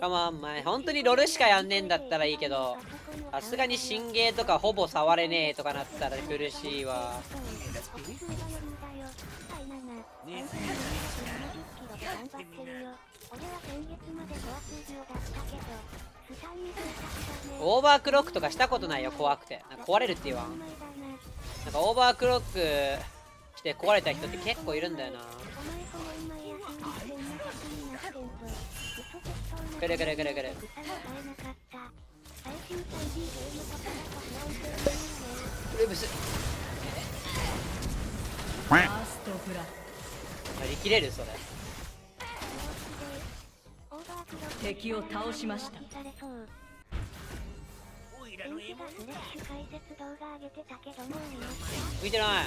かまんまい本当にロルしかやんねえんだったらいいけどさすがに新芸とかほぼ触れねえとかなったら苦しいわ。オーバークロックとかしたことないよ怖くて。なんか壊れるって言わん？なんかオーバークロックして壊れた人って結構いるんだよなくるくるくるくるルブスやりきれ。るそれ。敵を倒しました向いてない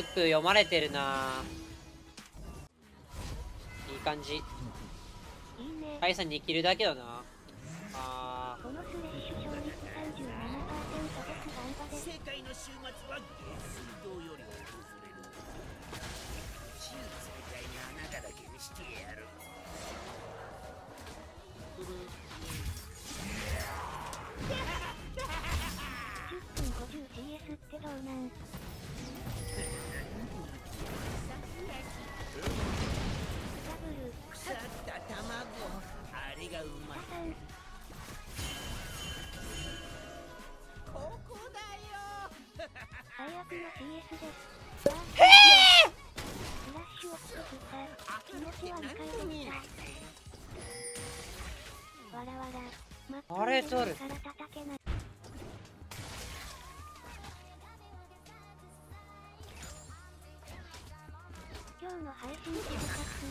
フック読まれてるな。いい感じ。ハイさんに切るだけだな。あー。世界の終末は下水道より訪れる。チーズみたいなあなただけにしてやる。腐今日の配信してたっす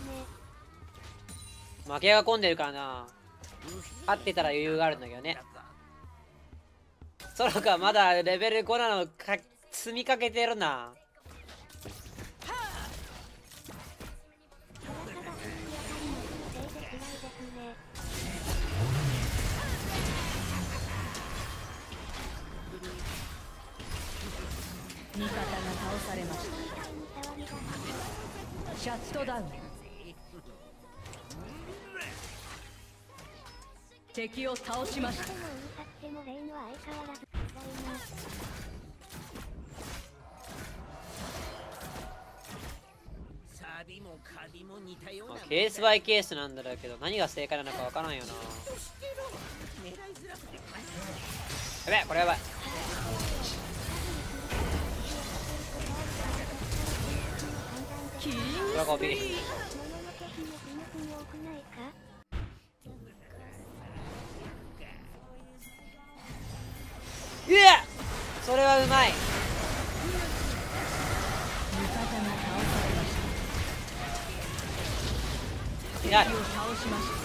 ね。負けが込んでるからな。勝ってたら余裕があるんだけどね。ソロかまだレベル5なのか積みかけてるな。味方が倒されましたシャットダウン敵を倒しました。サビもカビも似たようなケースバイケースなんだろうけど何が正解なのかわからんよないづらくてやべえこれやばいドラゴンビうわそれはうまい。いない。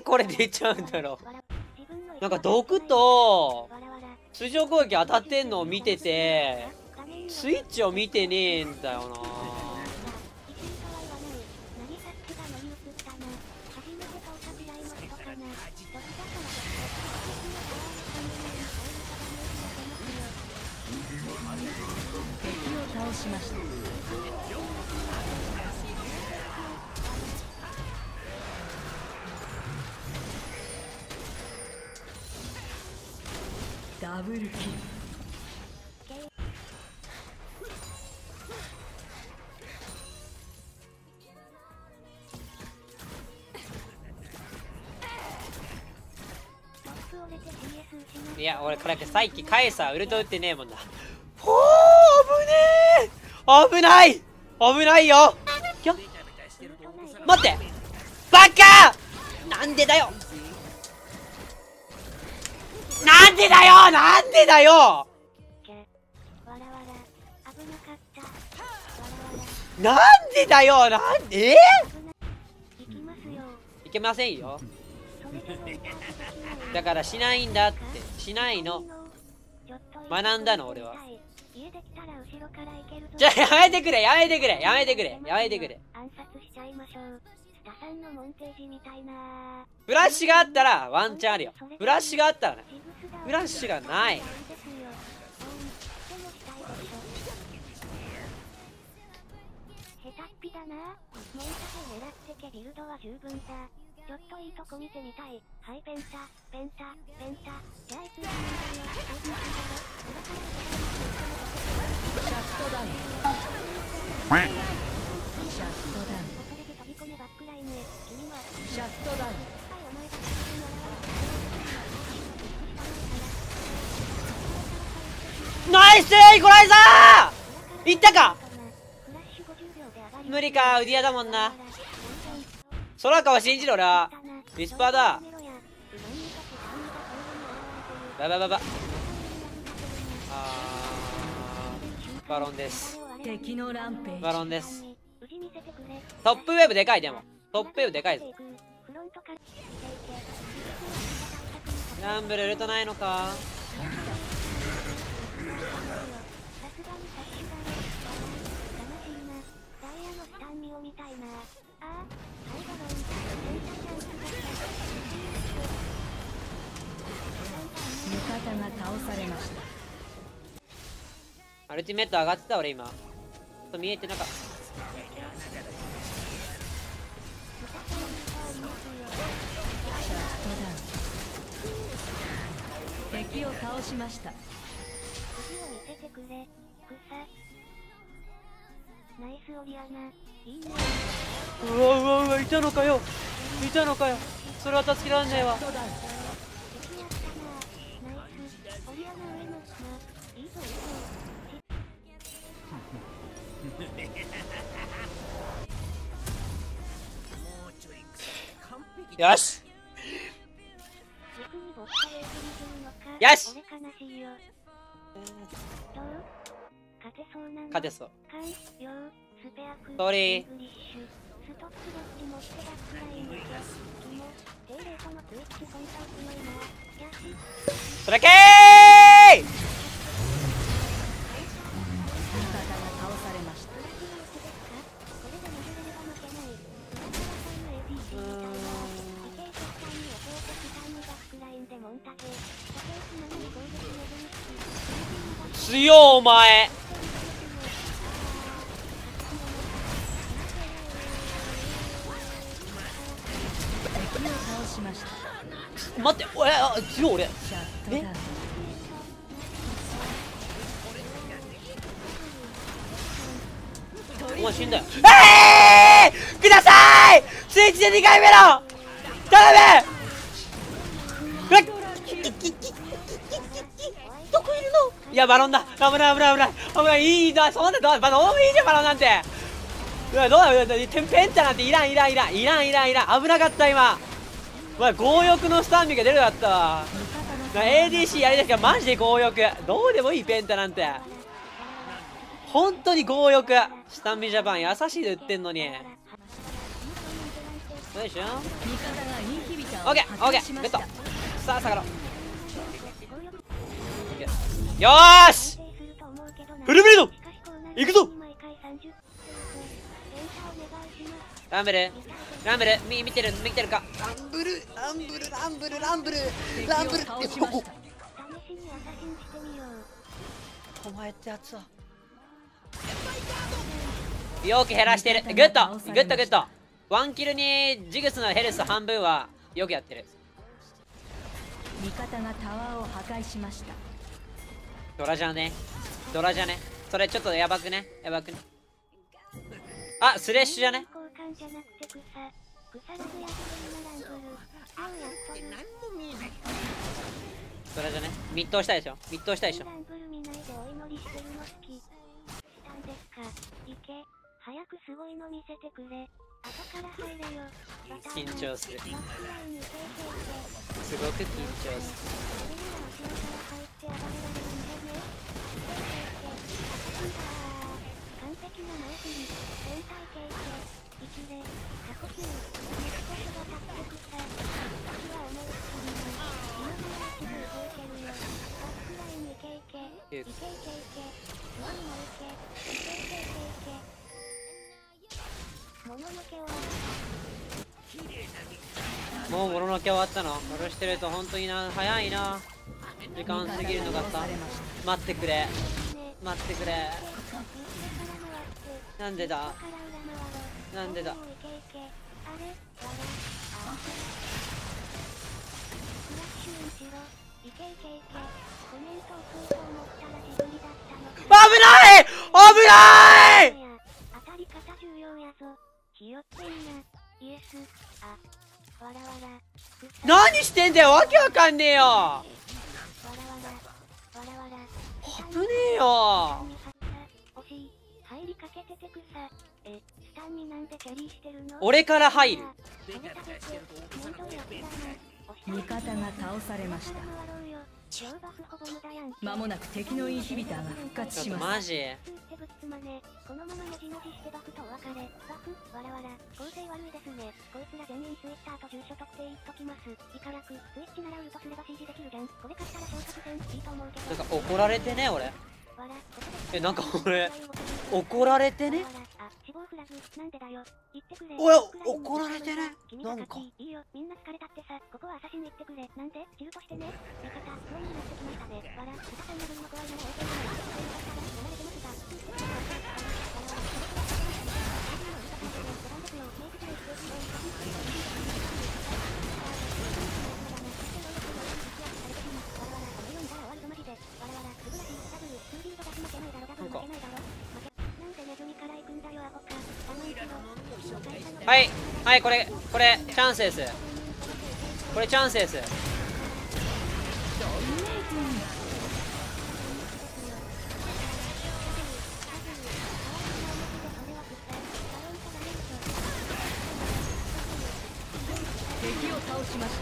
でこれ出ちゃうんだろう。なんか毒と通常攻撃当たってんのを見ててスイッチを見てねえんだよな。敵を倒しましたダブルキルいや俺これさっきカエサウルト打ってねえもんなほう危ねえ。危ない。危ないよ。待って。バカ。なんでだよ。でだよ！なんでだよ！なんでだよ！なんで？えー、いけませんよ。だからしないんだって。しないの。学んだの俺は。じゃあやめてくれやめてくれやめてくれやめてくれ。暗殺しちゃいましょうスタさんのモンテージみたいなフラッシュがあったらワンチャンあるよ。フラッシュがあったらね。フラッシュがないタで狙ってけビルドは十分だちょっといいとこ見てみたい。はいペンタペンタペンタ。じゃあいつもシャットダウン。シャットダウンシャットダウンナイス!イコライザー!いったか?無理かウディアだもんな。空川信じろ俺はウィスパーだ。ババババ。あーバロンです。バロンです。トップウェーブでかいでも。トップウェーブでかいぞ。ランブルウルトないのか？アルティメット上がってた俺今。見えてなかった敵を倒しました。宇治を見せてくれ。草ナイスオリアナ。いいね。うわうわうわいたのかよ。いたのかよ。それは助けらんねえわ。シャットダウン敵やったな。ナイスオリアナ上の。ないいぞいいぞ。もうちょい完璧 よしよし。勝てそうそう。完了スペ強お前。待っておえあ強っ俺。シャットダウンお前死んだよ。えー、ください！スイッチで2回目の！頼む！いやバロンだ。危ない危ない危ない。危ないいいな。そんなどうバロンいいじゃんバロンなんて。うわどうだペンペンタなんていらんいらんいらん。いらんいらんいらん。危なかった今。うわ強欲のスタンビが出るだったわ。な ADC やりたいからマジで強欲。どうでもいいペンタなんて。本当に強欲。スタンビジャパン優しいで売ってんのに。よいしょ。オッケーオッケー。ベッドさあ下がろうよーし！フルビルド！行くぞ！ランブル。ランブル。み見てる見てるか？ランブルランブルランブルランブル。ランブル敵を倒しました。試しにアサシンしてみようお前ってやつは。よく減らしてる。グッド！グッドグッド！ワンキルにジグスのヘルス半分はよくやってる。味方がタワーを破壊しましたドラじゃね。ドラじゃね。それちょっとやばくね？やばくね？あスレッシュじゃね？ドラじゃね。密闘したでしょ？密闘したでしょ？早くすごいの見せてくれ。緊張する。すごく緊張する。完璧なマイクに全体形成。1で過呼吸。もうもののけ終わったの殺してると本当にな早いな時間過ぎるのかった倒さ待ってくれね。待ってくれなんでだ？なんでだ？危ない危ない当たり方重要やぞ。ひよってんな。イエス。あ。何してんだよわけわかんねえよ。危ねえよ。俺から入る。味方が倒されました。まもなく敵のインヒビターが復活します。マジ。ぶっつまね。このままもじもじしてバフとお別れ。バフ、わらわら。構成悪いですね。こいつら全員ツイッターと住所特定言っときます。イカラク、スイッチならウルトすれば CG できるじゃん。これ貸したら昇格戦いいと思うけど。なんか怒られてね俺えなんか俺怒られてね？あ、死亡フラグ、なんでだよ。言ってくれ。おい僕らにも怒られてね？君がなんかいいよ、みんな疲れたってさ、ここは朝しに行ってくれ。なんで？チルとしてね。味方、不安になってきましたね。わら、豚さんの分の怖いなら OK なら、離れてますが。はい。はいこれこれチャンスです。これチャンスです。敵を倒しました。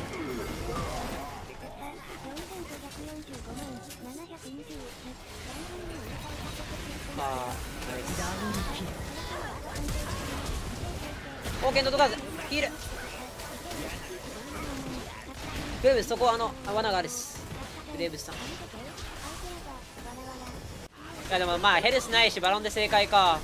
まあナイス。ダブルキルオーケーのとかずヒール。グレーブスそこあの罠があるっす。グレーブスさん。いやでもまあヘルスないしバロンで正解か。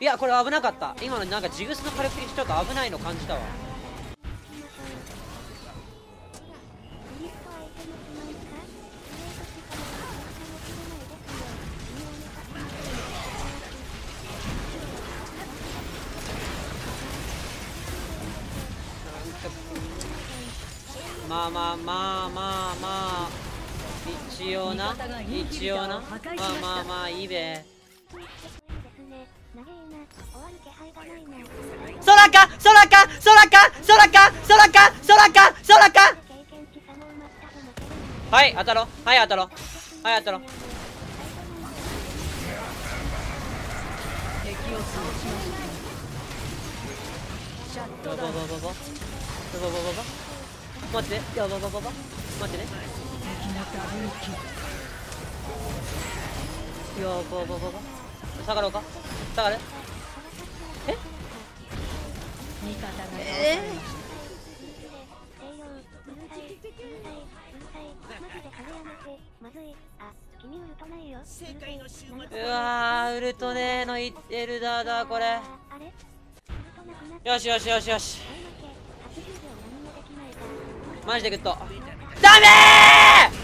いやこれ危なかった。今のなんかジグスの軽くちょっと危ないの感じたわ。一応な？一応なまあまあまあいいべ空か？空か？空か？空か？空か？空か？空か？はい当たろ。はい当たろ。はい当たろ。う敵を倒しましたシャッババトダウンババババババババ待って。やばばばば待ってね。やばばばば下がろうか下がるえ味方がれ。え？ました正解の週末うわーウルトネーのいエルダーだこれ。よしよしよしよし。マジでグッド。ダメー！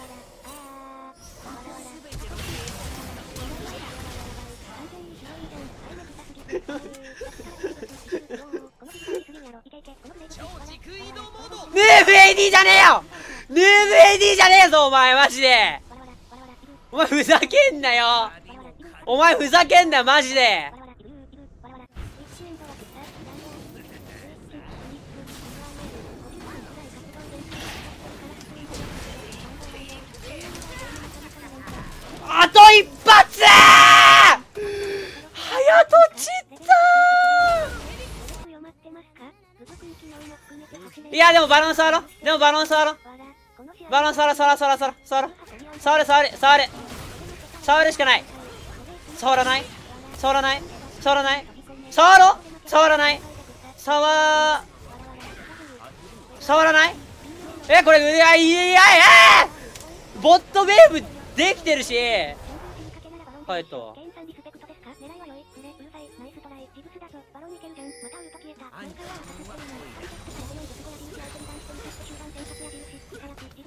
AD じゃねえよ。ヌーブ AD じゃねえぞお前マジで。お前ふざけんなよ。お前ふざけんなマジで。バランス触ろ？うでもバランス触ろ？うバランス触ろ？う触ろう触ろう触ろ。う触ろう触れ触れ触れ。触るしかない。触らない？触らない？触らない？触ろ？う触らない？触触らない？えこれいやいやいやえー！ボットウェーブできてるし。帰ったわ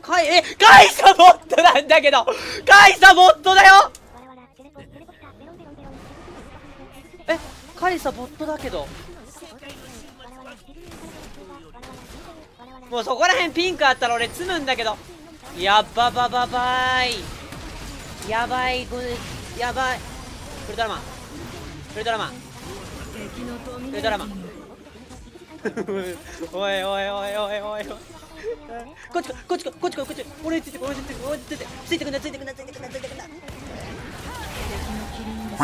かいえカイサボットなんだけどカイサボットだよ！えカイサボットだけど。もうそこら辺ピンクあったら俺積むんだけど。やっばばばばい。やばいこれやばい。ウルトラマ。ンウルトラマ。ンウルトラマ。ンおいおいおいおいおいおい。こっちかこっちかこっちかこっちか俺についてこ俺についてこ俺についてついてくんなついてくんなついてくんなついてくんな敵のキリンが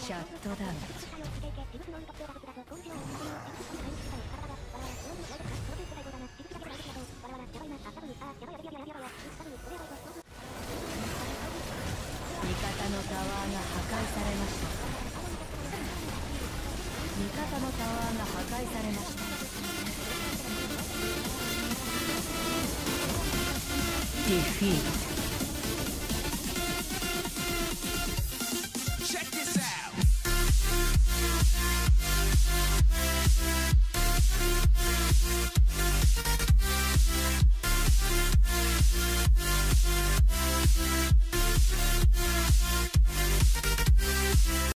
シャットダウン味方のタワーが破壊されました味方のタワーが破壊されました Fifi.